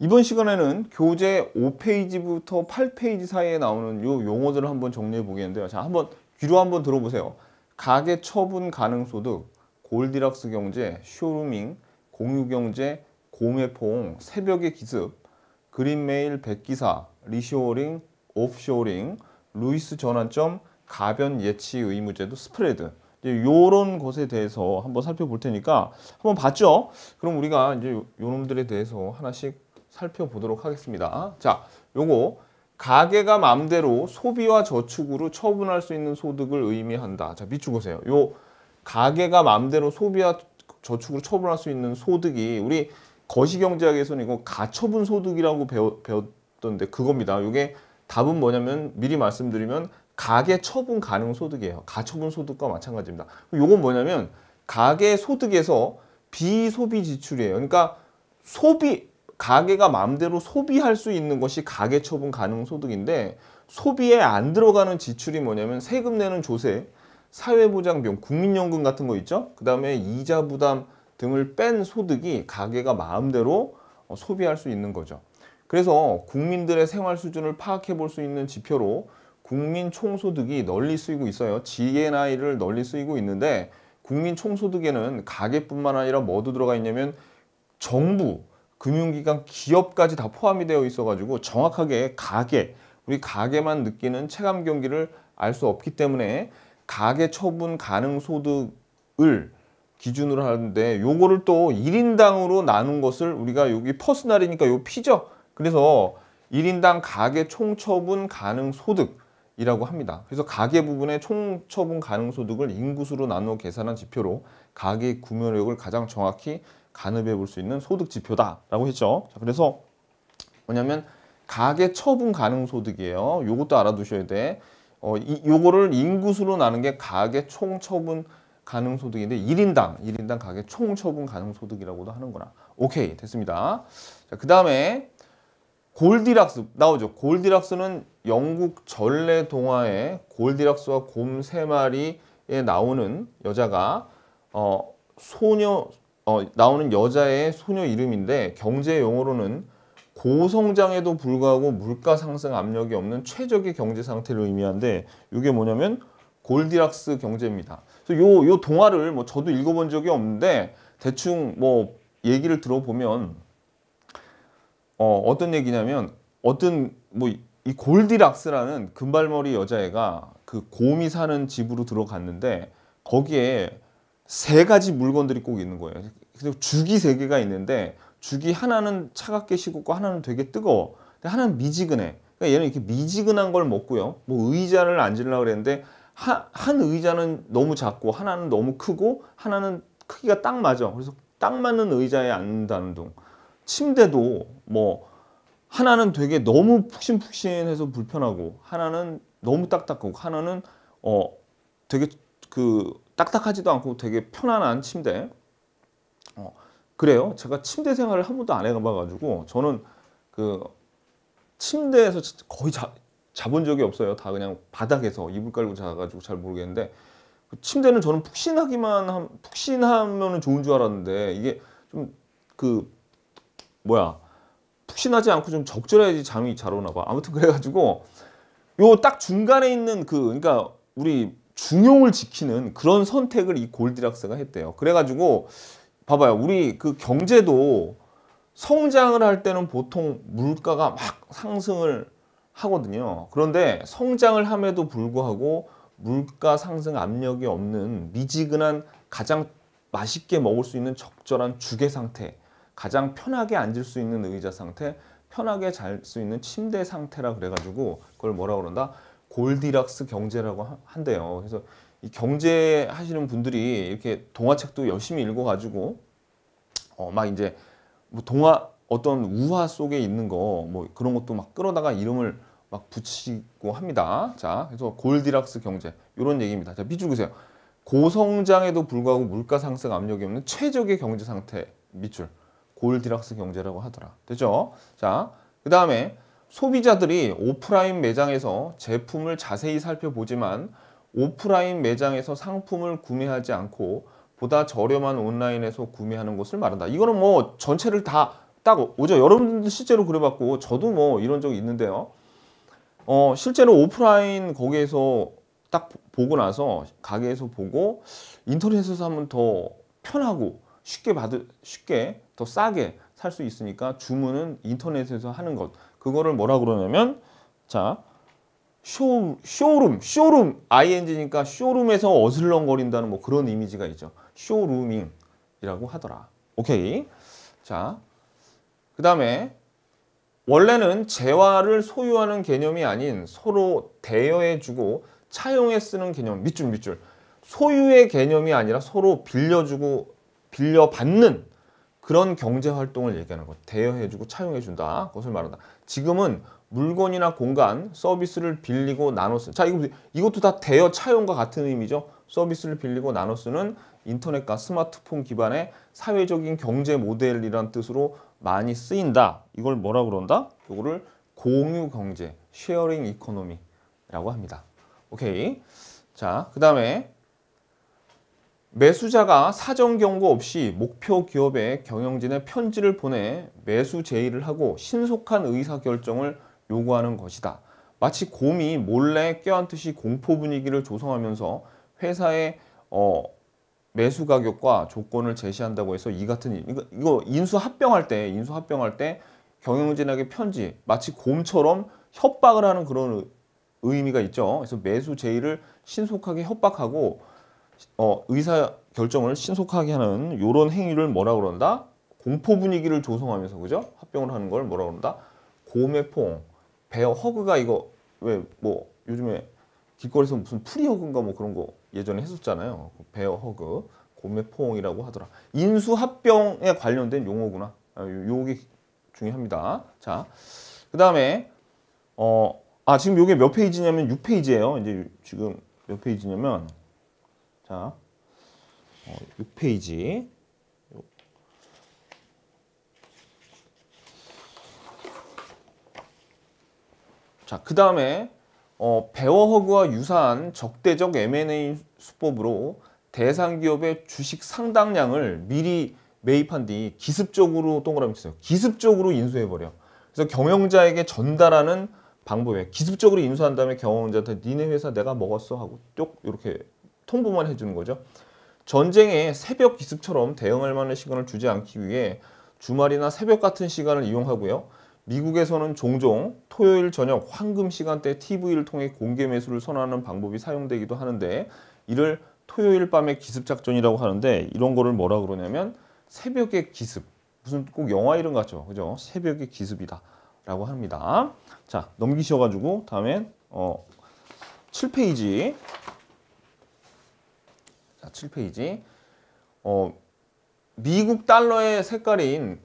이번 시간에는 교재 5페이지부터 8페이지 사이에 나오는 요 용어들을 한번 정리해 보겠는데요. 자, 한번 귀로 한번 들어보세요. 가계 처분 가능 소득, Goldilocks 경제, showrooming, 공유 경제, 곰의 포옹 새벽의 기습, greenmail 백기사, reshoring, offshoring, 루이스 전환점, 가변 예치 의무제도 spread. 이제 요런 것에 대해서 한번 살펴볼 테니까 한번 봤죠? 그럼 우리가 이제 요 놈들에 대해서 하나씩 살펴보도록 하겠습니다. 자, 요거 가계가 마음대로 소비와 저축으로 처분할 수 있는 소득을 의미한다. 자, 밑줄 보세요. 요 가계가 마음대로 소비와 저축으로 처분할 수 있는 소득이 우리 거시경제학에서는 이거 가처분 소득이라고 배웠, 배웠던데 그겁니다. 이게 답은 뭐냐면 미리 말씀드리면 가계 처분 가능 소득이에요. 가처분 소득과 마찬가지입니다. 요건 뭐냐면 가계 소득에서 비소비 지출이에요. 그러니까 소비 가계가 마음대로 소비할 수 있는 것이 가계 처분 가능 소득인데 소비에 안 들어가는 지출이 뭐냐면 세금 내는 조세, 사회보장비용, 국민연금 같은 거 있죠? 그 다음에 이자 부담 등을 뺀 소득이 가계가 마음대로 어, 소비할 수 있는 거죠. 그래서 국민들의 생활 수준을 파악해 볼 수 있는 지표로 국민 총소득이 널리 쓰이고 있어요. GNI를 널리 쓰이고 있는데 국민 총소득에는 가계뿐만 아니라 뭐도 들어가 있냐면 정부, 금융기관, 기업까지 다 포함이 되어 있어가지고 정확하게 가계, 우리 가계만 느끼는 체감 경기를 알 수 없기 때문에 가계 처분 가능 소득을 기준으로 하는데 요거를 또 1인당으로 나눈 것을 우리가 여기 퍼스널이니까 요 피죠. 그래서 1인당 가계 총처분 가능 소득이라고 합니다. 그래서 가계 부분의 총처분 가능 소득을 인구수로 나누어 계산한 지표로 가계 구매력을 가장 정확히 가늠해 볼 수 있는 소득 지표다라고 했죠. 자, 그래서 뭐냐면 가계 처분 가능 소득이에요. 요것도 알아두셔야 돼. 어, 이, 요거를 인구수로 나눈 게 가계 총 처분 가능 소득인데 1인당 1인당 가계 총 처분 가능 소득이라고도 하는구나. 오케이 됐습니다. 자, 그다음에 골디락스 나오죠. 골디락스는 영국 전래 동화의 골디락스와 곰 세 마리에 나오는 여자가 어, 소녀 어, 나오는 여자의 소녀 이름인데 경제 용어로는 고성장에도 불구하고 물가 상승 압력이 없는 최적의 경제 상태를 의미하는데 이게 뭐냐면 골디락스 경제입니다. 요, 요 동화를 뭐 저도 읽어본 적이 없는데 대충 뭐 얘기를 들어보면 어, 어떤 얘기냐면 어떤 뭐 이 골디락스라는 금발머리 여자애가 그 곰이 사는 집으로 들어갔는데 거기에 세 가지 물건들이 꼭 있는 거예요. 그래서 죽이 세 개가 있는데 죽이 하나는 차갑게 식었고 하나는 되게 뜨거워. 근데 하나는 미지근해. 그러니까 얘는 이렇게 미지근한 걸 먹고요. 뭐 의자를 앉으려고 그랬는데 한, 한 의자는 너무 작고 하나는 너무 크고 하나는 크기가 딱 맞아. 그래서 딱 맞는 의자에 앉는다는 둥. 침대도 뭐 하나는 되게 너무 푹신푹신해서 불편하고 하나는 너무 딱딱하고 하나는 어 되게 그 딱딱하지도 않고 되게 편안한 침대. 어 그래요. 제가 침대 생활을 한 번도 안 해봐가지고 저는 그 침대에서 거의 자, 자본 적이 없어요. 다 그냥 바닥에서 이불 깔고 자가지고 잘 모르겠는데 그 침대는 저는 푹신하기만 함, 푹신하면 좋은 줄 알았는데 이게 좀 그 뭐야 푹신하지 않고 좀 적절해야지 잠이 잘 오나 봐. 아무튼 그래가지고 요 딱 중간에 있는 그 그러니까 우리 중용을 지키는 그런 선택을 이 골디락스가 했대요. 그래가지고 봐봐요. 우리 그 경제도 성장을 할 때는 보통 물가가 막 상승을 하거든요. 그런데 성장을 함에도 불구하고 물가 상승 압력이 없는 미지근한 가장 맛있게 먹을 수 있는 적절한 주계 상태, 가장 편하게 앉을 수 있는 의자 상태, 편하게 잘 수 있는 침대 상태라 그래가지고 그걸 뭐라 그런다? 골디락스 경제라고 한대요. 그래서 이 경제 하시는 분들이 이렇게 동화책도 열심히 읽어가지고 어 막 이제 뭐 동화 어떤 우화 속에 있는 거 뭐 그런 것도 막 끌어다가 이름을 막 붙이고 합니다. 자, 그래서 골디락스 경제 이런 얘기입니다. 자, 밑줄 그세요. 고성장에도 불구하고 물가 상승 압력이 없는 최적의 경제 상태 밑줄 골디락스 경제라고 하더라. 됐죠? 자, 그 다음에 소비자들이 오프라인 매장에서 제품을 자세히 살펴보지만 오프라인 매장에서 상품을 구매하지 않고 보다 저렴한 온라인에서 구매하는 것을 말한다. 이거는 뭐 전체를 다 딱 오죠. 여러분들도 실제로 그래봤고 저도 뭐 이런 적이 있는데요. 어 실제로 오프라인 거기에서 딱 보고 나서 가게에서 보고 인터넷에서 하면 더 편하고 쉽게 받을 쉽게 더 싸게 살 수 있으니까 주문은 인터넷에서 하는 것 그거를 뭐라 그러냐면 자 쇼, 쇼룸 쇼룸 ing니까 쇼룸에서 어슬렁거린다는 뭐 그런 이미지가 있죠. 쇼루밍이라고 하더라. 오케이. 자 그 다음에 원래는 재화를 소유하는 개념이 아닌 서로 대여해주고 차용해 쓰는 개념 밑줄 밑줄. 소유의 개념이 아니라 서로 빌려주고 빌려받는 그런 경제 활동을 얘기하는 것. 대여해주고 차용해준다. 그것을 말한다. 지금은 물건이나 공간, 서비스를 빌리고 나눠 쓰는. 자, 이거, 이것도 다 대여 차용과 같은 의미죠. 서비스를 빌리고 나눠 쓰는 인터넷과 스마트폰 기반의 사회적인 경제 모델이란 뜻으로 많이 쓰인다. 이걸 뭐라 그런다? 이거를 공유 경제, sharing economy라고 합니다. 오케이. 자, 그 다음에 매수자가 사전 경고 없이 목표 기업의 경영진에 편지를 보내 매수 제의를 하고 신속한 의사 결정을 요구하는 것이다. 마치 곰이 몰래 껴안듯이 공포 분위기를 조성하면서 회사의 어, 매수 가격과 조건을 제시한다고 해서 이 같은 이거, 이거 인수 합병할 때 인수 합병할 때 경영진에게 편지 마치 곰처럼 협박을 하는 그런 의미가 있죠. 그래서 매수 제의를 신속하게 협박하고 어, 의사 결정을 신속하게 하는 이런 행위를 뭐라 그런다? 공포 분위기를 조성하면서 그죠? 합병을 하는 걸 뭐라 그런다? 고매퐁, 베어 허그가 이거 왜 뭐 요즘에 길거리에서 무슨 free hug인가 뭐 그런 거 예전에 했었잖아요. bear hug, 곰의 포옹이라고 하더라. 인수 합병에 관련된 용어구나. 아, 요게 중요합니다. 자, 그 다음에 어, 아 지금 요게 몇 페이지냐면 6페이지예요. 이제 지금 몇 페이지냐면 자, 어, 6페이지. 자, 그 다음에 어, 베어허그와 유사한 적대적 M&A 수법으로 대상 기업의 주식 상당량을 미리 매입한 뒤 기습적으로 동그라미 치세요. 기습적으로 인수해버려. 그래서 경영자에게 전달하는 방법에 기습적으로 인수한 다음에 경영자한테 니네 회사 내가 먹었어 하고 쭉 이렇게 통보만 해주는 거죠. 전쟁에 새벽 기습처럼 대응할 만한 시간을 주지 않기 위해 주말이나 새벽 같은 시간을 이용하고요. 미국에서는 종종 토요일 저녁 황금 시간대 TV를 통해 공개 매수를 선언하는 방법이 사용되기도 하는데 이를 토요일 밤의 기습 작전이라고 하는데 이런 거를 뭐라 그러냐면 새벽의 기습. 무슨 꼭 영화 이름 같죠. 그죠? 새벽의 기습이다 라고 합니다. 자 넘기셔 가지고 다음에 어 7페이지. 자, 7페이지. 어, 미국 달러의 색깔인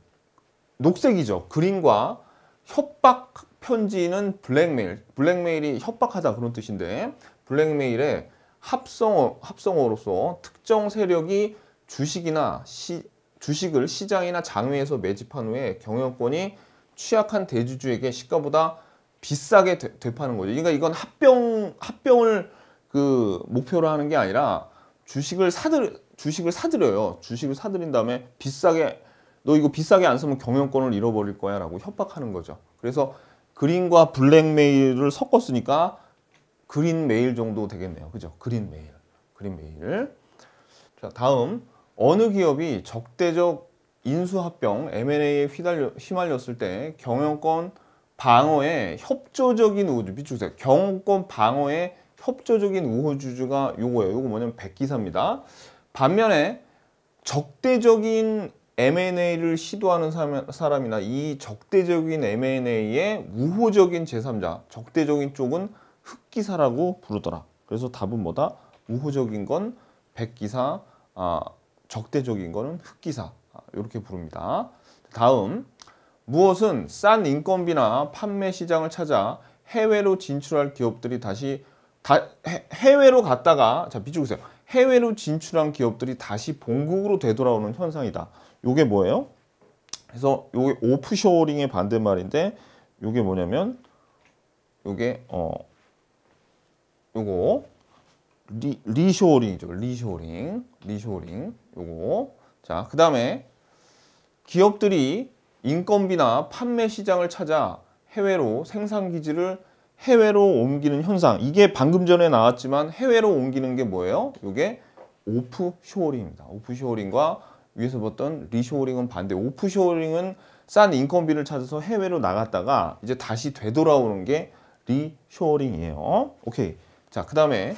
녹색이죠. 그린과 협박 편지는 블랙메일. 블랙메일이 협박하다 그런 뜻인데 블랙메일의 합성어, 합성어로서 특정 세력이 주식이나 시, 주식을 시장이나 장외에서 매집한 후에 경영권이 취약한 대주주에게 시가보다 비싸게 되, 파는 거죠. 그러니까 이건 합병 합병을 그 목표로 하는 게 아니라 주식을 사들 주식을 사들여요. 주식을 사들인 다음에 비싸게 너 이거 비싸게 안 쓰면 경영권을 잃어버릴 거야라고 협박하는 거죠. 그래서 그린과 블랙메일을 섞었으니까 그린 메일 정도 되겠네요. 그죠? 그린 메일. 그린 메일. 자, 다음 어느 기업이 적대적 인수합병 M&A에 휘달려 휘말렸을 때 경영권 방어에 협조적인 우주 비추세요. 경영권 방어에 협조적인 우호주주가 요거예요. 요거 뭐냐면 백기사입니다. 반면에 적대적인 M&A를 시도하는 사람이나 이 적대적인 M&A의 우호적인 제3자, 적대적인 쪽은 흑기사라고 부르더라. 그래서 답은 뭐다? 우호적인 건 백기사, 아, 적대적인 거는 흑기사. 이렇게 아, 부릅니다. 다음, 무엇은 싼 인건비나 판매 시장을 찾아 해외로 진출할 기업들이 다시 다 해외로 갔다가 자 비추세요. 해외로 진출한 기업들이 다시 본국으로 되돌아오는 현상이다. 요게 뭐예요? 그래서 요게 offshoring의 반대말인데 요게 뭐냐면 요게 어 요거 re, reshoring이죠. reshoring. reshoring. 요거. 자, 그다음에 기업들이 인건비나 판매 시장을 찾아 해외로 생산 기지를 해외로 옮기는 현상. 이게 방금 전에 나왔지만 해외로 옮기는 게 뭐예요? 이게 offshoring입니다. offshoring과 위에서 봤던 reshoring은 반대. offshoring은 싼 인건비를 찾아서 해외로 나갔다가 이제 다시 되돌아오는 게 reshoring이에요. 오케이. 자, 그 다음에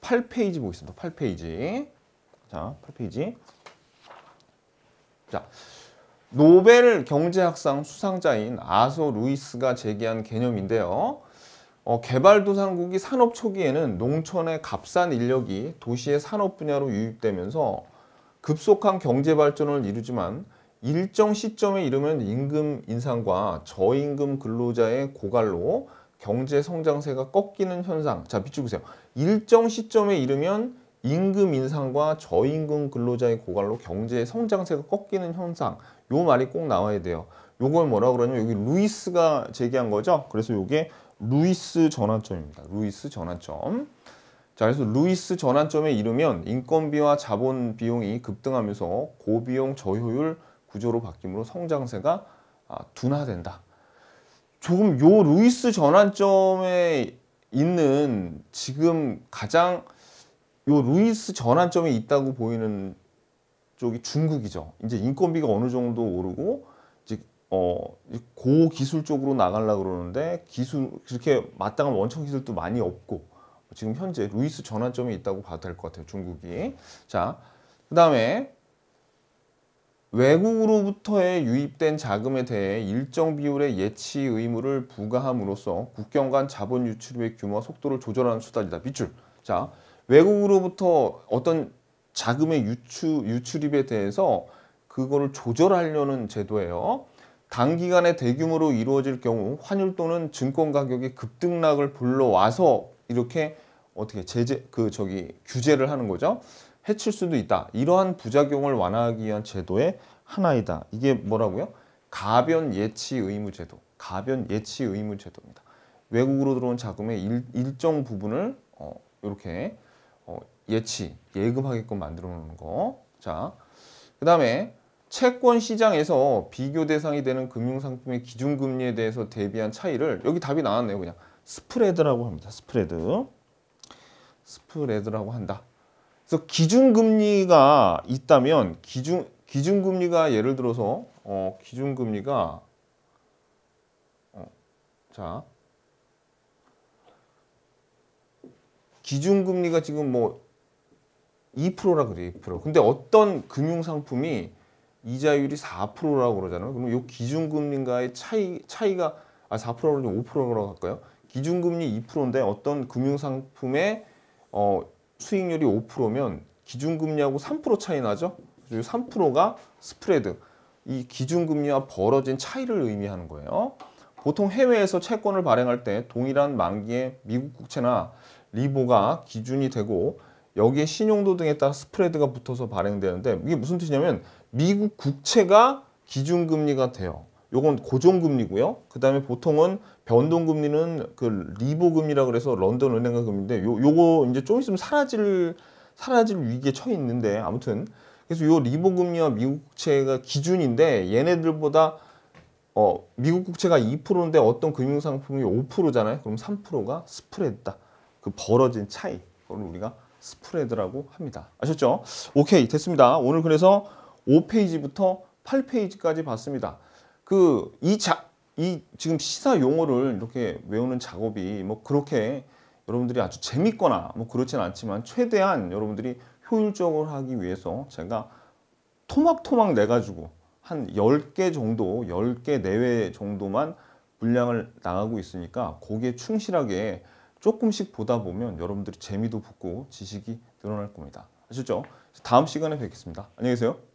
8페이지 보겠습니다. 8페이지. 자, 8페이지. 자, 노벨 경제학상 수상자인 아서 루이스가 제기한 개념인데요. 어, 개발도상국이 산업 초기에는 농촌의 값싼 인력이 도시의 산업 분야로 유입되면서 급속한 경제 발전을 이루지만 일정 시점에 이르면 임금 인상과 저임금 근로자의 고갈로 경제 성장세가 꺾이는 현상. 자, 밑줄 보세요. 일정 시점에 이르면 임금 인상과 저임금 근로자의 고갈로 경제 성장세가 꺾이는 현상. 요 말이 꼭 나와야 돼요. 요걸 뭐라 그러냐면 여기 루이스가 제기한 거죠. 그래서 요게 루이스 전환점입니다. 루이스 전환점. 자, 그래서 루이스 전환점에 이르면 인건비와 자본 비용이 급등하면서 고비용 저효율 구조로 바뀌므로 성장세가 아, 둔화된다. 조금 요 루이스 전환점에 있는 지금 가장 요 루이스 전환점에 있다고 보이는 쪽이 중국이죠. 이제 인건비가 어느 정도 오르고 어 고기술 쪽으로 나가려 그러는데 기술 그렇게 마땅한 원천 기술도 많이 없고 지금 현재 루이스 전환점에 있다고 봐도 될 것 같아요. 중국이. 자, 그 다음에 외국으로부터의 유입된 자금에 대해 일정 비율의 예치 의무를 부과함으로써 국경 간 자본 유출의 규모와 속도를 조절하는 수단이다. 밑줄. 자, 외국으로부터 어떤 자금의 유출, 유출입에 대해서 그거를 조절하려는 제도예요. 단기간에 대규모로 이루어질 경우 환율 또는 증권 가격의 급등락을 불러와서 이렇게 어떻게 제재 그 저기 규제를 하는 거죠. 해칠 수도 있다. 이러한 부작용을 완화하기 위한 제도의 하나이다. 이게 뭐라고요? 가변 예치 의무 제도. 가변 예치 의무 제도입니다. 외국으로 들어온 자금의 일, 일정 부분을 어, 이렇게 어, 예치, 예금하게끔 만들어 놓는 거. 자, 그 다음에 채권 시장에서 비교 대상이 되는 금융상품의 기준금리에 대해서 대비한 차이를 여기 답이 나왔네요. 그냥 스프레드라고 합니다. 스프레드. 스프레드라고 한다. 그래서 기준금리가 있다면 기준 기준금리가 예를 들어서 어, 기준금리가 어, 자 기준금리가 지금 뭐 2%라 그래 2%. 근데 어떤 금융상품이 이자율이 4%라고 그러잖아요. 그러면 이 기준금리과의 차이 차이가 아 4%로 5%라고 할까요? 기준금리 2%인데 어떤 금융상품의 어, 수익률이 5%면 기준금리하고 3% 차이 나죠? 이 3%가 스프레드. 이 기준금리와 벌어진 차이를 의미하는 거예요. 보통 해외에서 채권을 발행할 때 동일한 만기의 미국 국채나 리보가 기준이 되고 여기에 신용도 등에 따라 스프레드가 붙어서 발행되는데 이게 무슨 뜻이냐면 미국 국채가 기준금리가 돼요. 요건 고정금리고요. 그 다음에 보통은 변동금리는 그 리보금리라 그래서 런던 은행가 금리인데 요 요거 이제 좀 있으면 사라질 사라질 위기에 처해 있는데 아무튼 그래서 요 리보금리와 미국 국채가 기준인데 얘네들보다 어 미국 국채가 2%인데 어떤 금융상품이 5%잖아요. 그럼 3%가 스프레드다. 그 벌어진 차이. 그걸 우리가 스프레드라고 합니다. 아셨죠? 오케이 됐습니다. 오늘 그래서 5페이지부터 8페이지까지 봤습니다. 그 이 자 이 지금 시사 용어를 이렇게 외우는 작업이 뭐 그렇게 여러분들이 아주 재밌거나 뭐 그렇진 않지만 최대한 여러분들이 효율적으로 하기 위해서 제가 토막토막 내가지고 한 10개 정도, 10개 내외 정도만 분량을 나가고 있으니까 거기에 충실하게 조금씩 보다 보면 여러분들이 재미도 붙고 지식이 늘어날 겁니다. 아셨죠? 다음 시간에 뵙겠습니다. 안녕히 계세요.